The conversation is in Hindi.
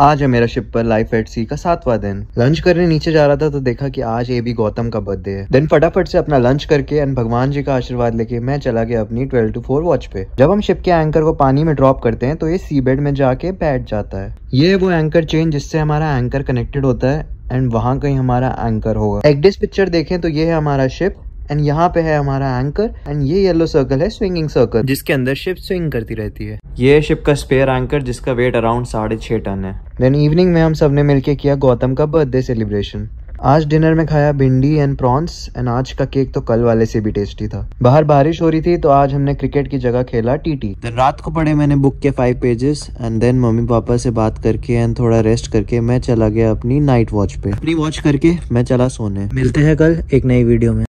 आज है मेरा शिप पर लाइफ एट सी का सातवां दिन। लंच करने नीचे जा रहा था तो देखा कि आज ए बी गौतम का बर्थडे है। देन फटाफट से अपना लंच करके एंड भगवान जी का आशीर्वाद लेके मैं चला गया अपनी ट्वेल्व टू फोर वॉच पे। जब हम शिप के एंकर को पानी में ड्रॉप करते हैं तो ये सी बेड में जाके बैठ जाता है। ये वो एंकर चेन जिससे हमारा एंकर कनेक्टेड होता है एंड वहाँ कहीं हमारा एंकर होगा। एक्डिस पिक्चर देखें तो ये है हमारा शिप एंड यहाँ पे है हमारा एंकर एंड ये येलो सर्कल है स्विंगिंग सर्कल जिसके अंदर शिप स्विंग करती रहती है। ये शिप का स्पेयर एंकर जिसका वेट अराउंड साढ़े छह टन है। देन इवनिंग में हम सबने मिलके किया गौतम का बर्थडे सेलिब्रेशन आज डिनर में खाया भिंडी एंड प्रॉन्स एंड आज का केक तो कल वाले से भी टेस्टी था। बाहर बारिश हो रही थी तो आज हमने क्रिकेट की जगह खेला टीटी देन रात को पढ़े मैंने बुक के फाइव पेजेस एंड देन मम्मी पापा से बात करके एंड थोड़ा रेस्ट करके मैं चला गया अपनी नाइट वॉच पे। अपनी वॉच करके मैं चला सोने। मिलते हैं कल एक नई वीडियो में।